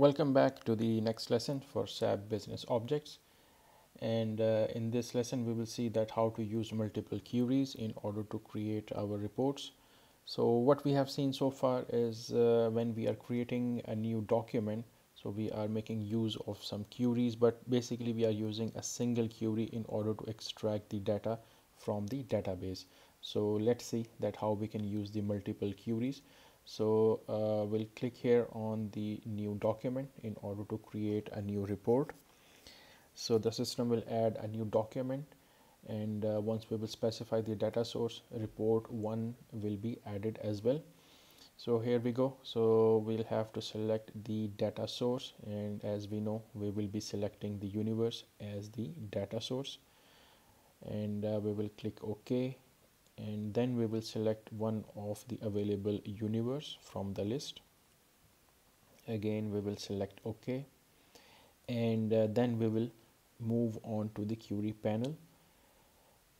Welcome back to the next lesson for SAP Business Objects. And uh, in this lesson, we will see that how to use multiple queries in order to create our reports. So what we have seen so far is uh, when we are creating a new document, so we are making use of some queries, but basically we are using a single query in order to extract the data from the database. So let's see that how we can use the multiple queries. So uh, we'll click here on the new document in order to create a new report. So the system will add a new document and uh, once we will specify the data source report one will be added as well. So here we go. So we'll have to select the data source and as we know we will be selecting the universe as the data source and uh, we will click OK and then we will select one of the available universe from the list. Again we will select ok. And uh, then we will move on to the query panel.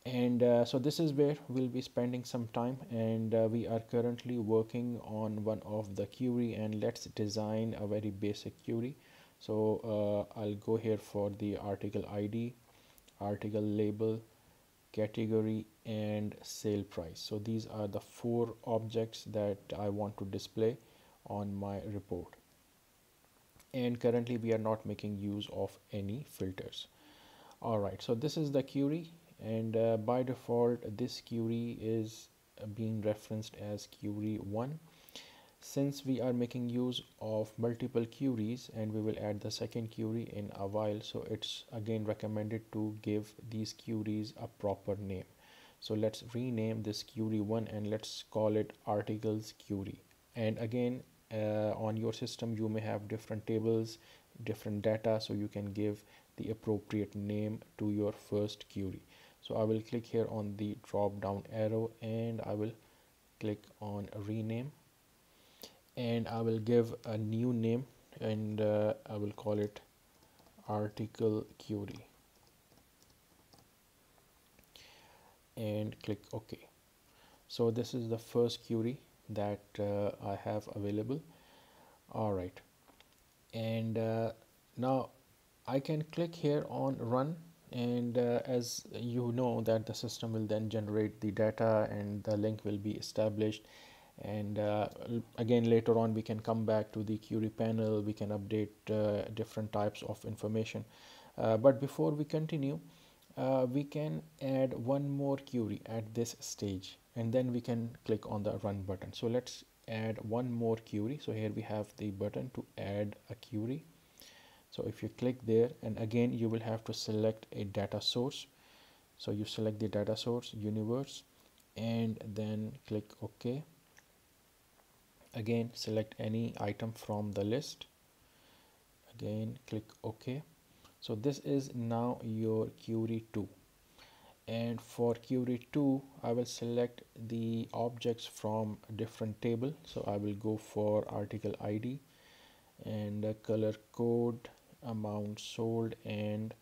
And uh, so this is where we'll be spending some time. And uh, we are currently working on one of the query. And let's design a very basic query. So uh, I'll go here for the article ID article label category and sale price. So these are the four objects that I want to display on my report. And currently we are not making use of any filters. Alright so this is the query and uh, by default this query is being referenced as query 1 since we are making use of multiple queries and we will add the second query in a while so it's again recommended to give these queries a proper name so let's rename this query one and let's call it articles query. And again uh, on your system you may have different tables different data so you can give the appropriate name to your first query. So I will click here on the drop down arrow and I will click on rename. And I will give a new name and uh, I will call it article query and click OK. So this is the first query that uh, I have available. All right. And uh, now I can click here on run and uh, as you know that the system will then generate the data and the link will be established and uh, again later on we can come back to the query panel we can update uh, different types of information uh, but before we continue uh, we can add one more query at this stage and then we can click on the run button. So let's add one more query. So here we have the button to add a query. So if you click there and again you will have to select a data source. So you select the data source universe and then click ok. Again select any item from the list. Again click ok so this is now your query 2 and for query 2 I will select the objects from different table. So I will go for article ID and color code amount sold and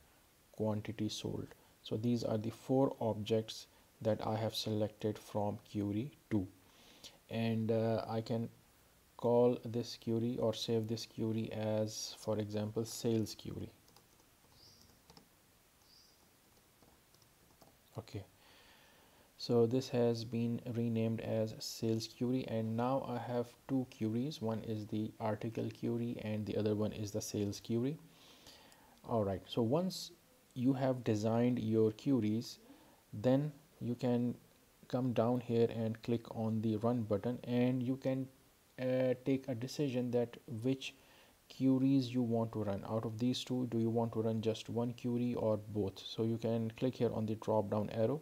quantity sold. So these are the four objects that I have selected from query 2 and uh, I can call this query or save this query as for example sales query okay. So this has been renamed as sales query and now I have two queries. One is the article query and the other one is the sales query. All right. So once you have designed your queries then you can come down here and click on the run button and you can uh, take a decision that which queries you want to run. Out of these two do you want to run just one query or both? So you can click here on the drop down arrow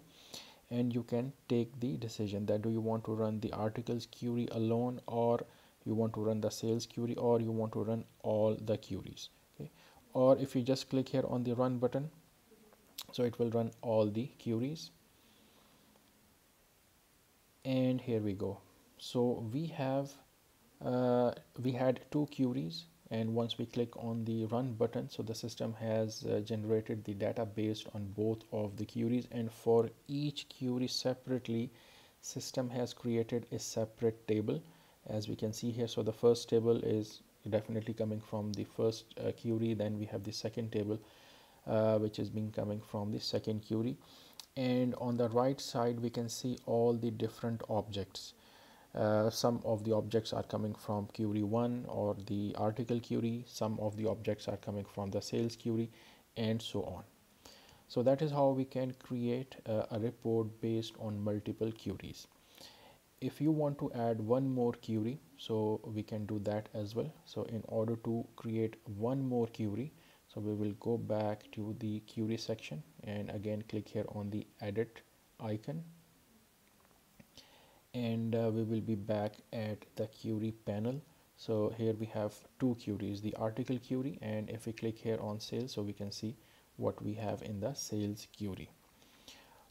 and you can take the decision that do you want to run the articles query alone or you want to run the sales query or you want to run all the queries okay? Or if you just click here on the run button so it will run all the queries. And here we go. So we have uh, we had two queries and once we click on the run button so the system has uh, generated the data based on both of the queries. And for each query separately system has created a separate table as we can see here. So the first table is definitely coming from the first uh, query. Then we have the second table uh, which is being coming from the second query. And on the right side we can see all the different objects uh, some of the objects are coming from query 1 or the article query. Some of the objects are coming from the sales query and so on. So that is how we can create a report based on multiple queries. If you want to add one more query so we can do that as well. So in order to create one more query so we will go back to the query section and again click here on the edit icon and uh, we will be back at the query panel. So here we have two queries the article query and if we click here on sales so we can see what we have in the sales query.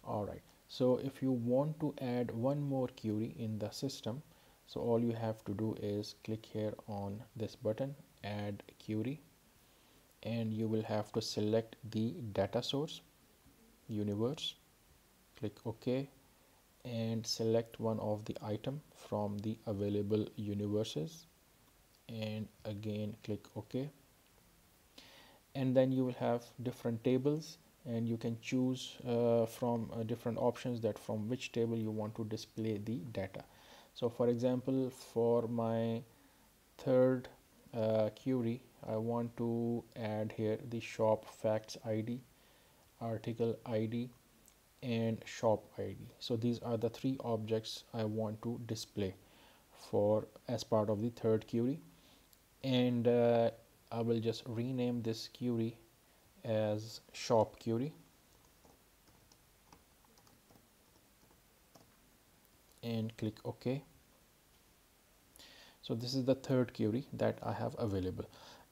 All right so if you want to add one more query in the system so all you have to do is click here on this button add query and you will have to select the data source universe click ok and select one of the item from the available universes. And again click ok. And then you will have different tables and you can choose uh, from uh, different options that from which table you want to display the data. So for example for my third uh, query I want to add here the shop facts ID article ID and shop ID so these are the three objects I want to display for as part of the third query and uh, I will just rename this query as shop query and click OK. So this is the third query that I have available.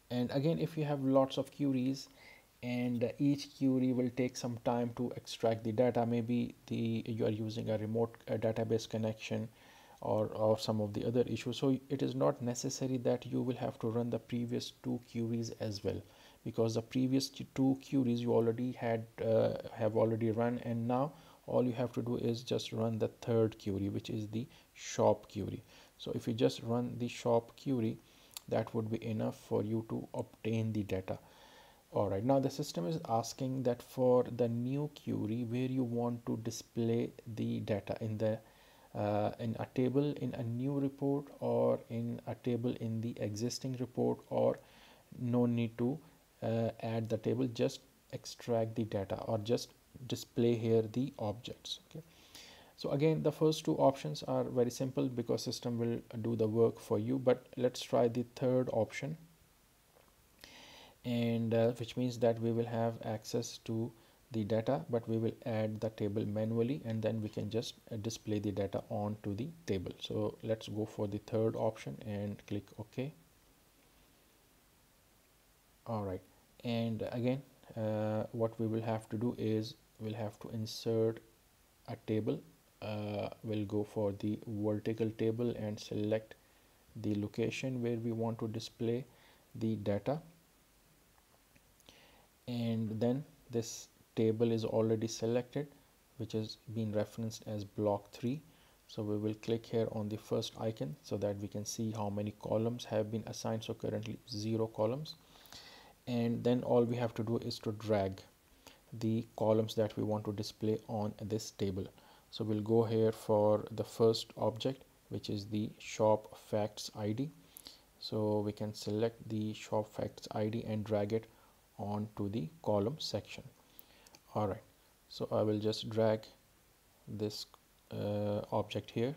And again, if you have lots of queries and each query will take some time to extract the data, maybe the you are using a remote uh, database connection or, or some of the other issues. So it is not necessary that you will have to run the previous two queries as well because the previous two queries you already had uh, have already run and now all you have to do is just run the third query which is the shop query. So if you just run the shop query that would be enough for you to obtain the data all right. Now the system is asking that for the new query where you want to display the data in the uh, in a table in a new report or in a table in the existing report or no need to uh, add the table. Just extract the data or just display here the objects. Okay. So again the first two options are very simple because system will do the work for you but let's try the third option and uh, which means that we will have access to the data but we will add the table manually and then we can just uh, display the data onto the table. So let's go for the third option and click ok. All right. And again uh, what we will have to do is we'll have to insert a table. Uh, we'll go for the vertical table and select the location where we want to display the data and then this table is already selected which has been referenced as block 3 so we will click here on the first icon so that we can see how many columns have been assigned. So currently zero columns. And then all we have to do is to drag the columns that we want to display on this table. So we'll go here for the first object which is the shop facts id so we can select the shop facts id and drag it onto the column section. All right. So i will just drag this uh, object here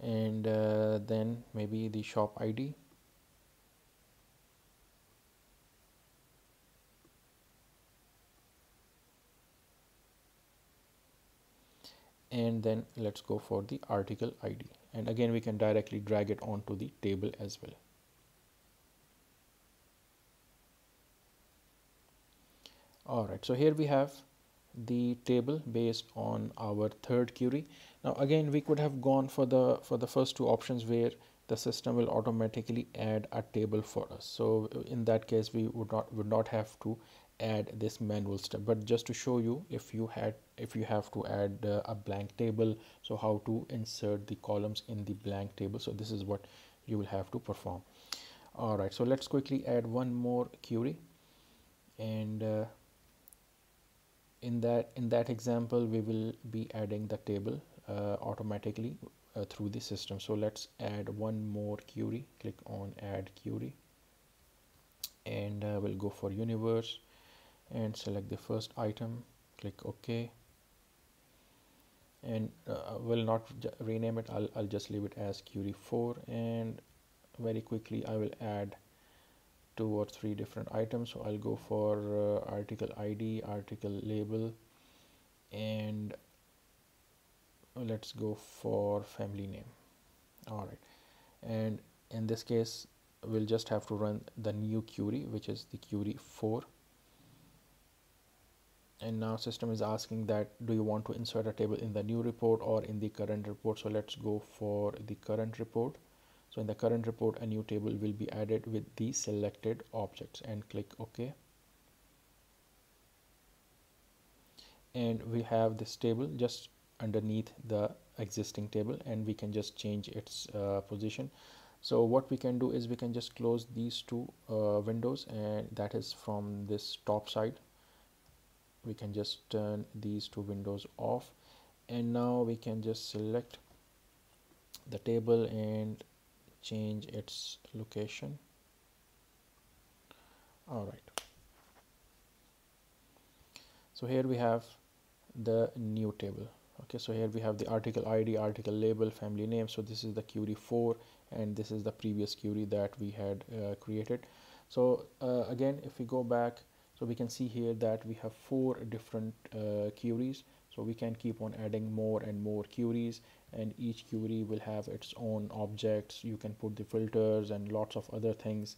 and uh, then maybe the shop id and then let's go for the article ID and again we can directly drag it onto the table as well. Alright, so here we have the table based on our third query. Now again we could have gone for the for the first two options where the system will automatically add a table for us. So in that case we would not would not have to add this manual step but just to show you if you had if you have to add uh, a blank table so how to insert the columns in the blank table so this is what you will have to perform all right so let's quickly add one more query and uh, in that in that example we will be adding the table uh, automatically uh, through the system. So let's add one more query. Click on add query. And uh, we'll go for universe and select the first item. Click ok. And uh, will not rename it. I'll, I'll just leave it as query 4 and very quickly I will add two or three different items. So I'll go for uh, article ID article label and let's go for family name. All right. And in this case we'll just have to run the new query which is the query 4 and now system is asking that do you want to insert a table in the new report or in the current report? So let's go for the current report so in the current report a new table will be added with the selected objects and click ok. And we have this table just underneath the existing table and we can just change its uh, position. So what we can do is we can just close these two uh, windows and that is from this top side. We can just turn these two windows off. And now we can just select the table and change its location. All right. So here we have the new table. Okay so here we have the article id article label family name. So this is the query 4 and this is the previous query that we had uh, created. So uh, again if we go back so we can see here that we have four different uh, queries. So we can keep on adding more and more queries and each query will have its own objects. You can put the filters and lots of other things.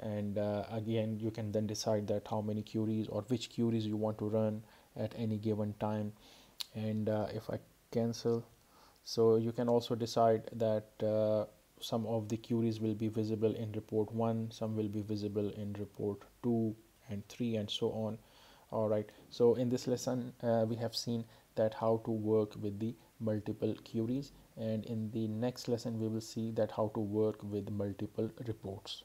And uh, again you can then decide that how many queries or which queries you want to run at any given time. And uh, if I cancel so you can also decide that uh, some of the queries will be visible in report 1 some will be visible in report 2 and 3 and so on. All right. So in this lesson uh, we have seen that how to work with the multiple queries and in the next lesson we will see that how to work with multiple reports